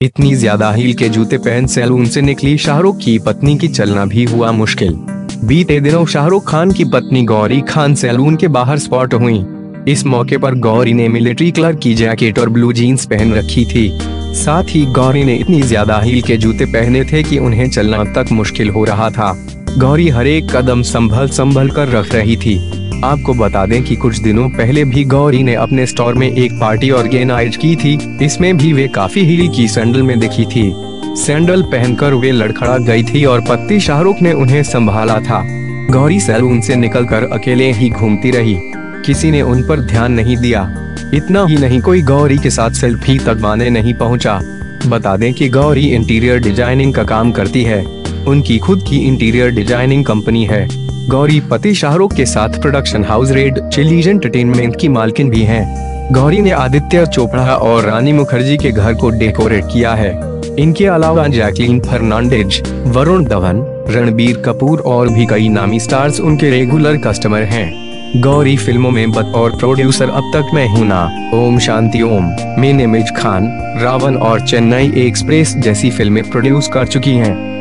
इतनी ज़्यादा हील के जूते पहन सैलून से निकली शाहरुख की पत्नी की चलना भी हुआ मुश्किल। बीते दिनों शाहरुख खान की पत्नी गौरी खान सैलून के बाहर स्पॉट हुई। इस मौके पर गौरी ने मिलिट्री क्लर्क की जैकेट और ब्लू जीन्स पहन रखी थी। साथ ही गौरी ने इतनी ज़्यादा हील के जूते पहने थे कि उन्हें चलना तक मुश्किल हो रहा था। गौरी हर एक कदम संभल संभल कर रख रही थी। आपको बता दें कि कुछ दिनों पहले भी गौरी ने अपने स्टोर में एक पार्टी ऑर्गेनाइज की थी, इसमें भी वे काफ़ी हील की सैंडल में दिखी थी। सैंडल पहनकर वे लड़खड़ा गई थी और पति शाहरुख ने उन्हें संभाला था। गौरी सैलून से निकलकर अकेले ही घूमती रही। किसी ने उन पर ध्यान नहीं दिया। इतना ही नहीं, कोई गौरी के साथ सेल्फी तक माने नहीं पहुँचा। बता दें कि गौरी इंटीरियर डिज़ाइनिंग का काम करती है। उनकी खुद की इंटीरियर डिज़ाइनिंग कंपनी है। गौरी पति शाहरुख के साथ production house Red Chillies Entertainment की मालकिन भी हैं। गौरी ने आदित्य, चोपड़ा और रानी मुखर्जी के घर को डेकोरेट किया है इनके अलावा जैकलीन फर्नांडेज, वरुण धवन, रणबीर कपूर और भी कई नामी स्टार्स उनके रेगुलर कस्टमर हैं। गौरी फ़िल्मों में बतौर प्रोड्यूसर अब तक मैं हूँ ना ओम शांति, ओम मेन इमेज खान, रावण और चेन्नई एक्सप्रेस जैसी फ़िल्में प्रोड्यूस कर चुकी हैं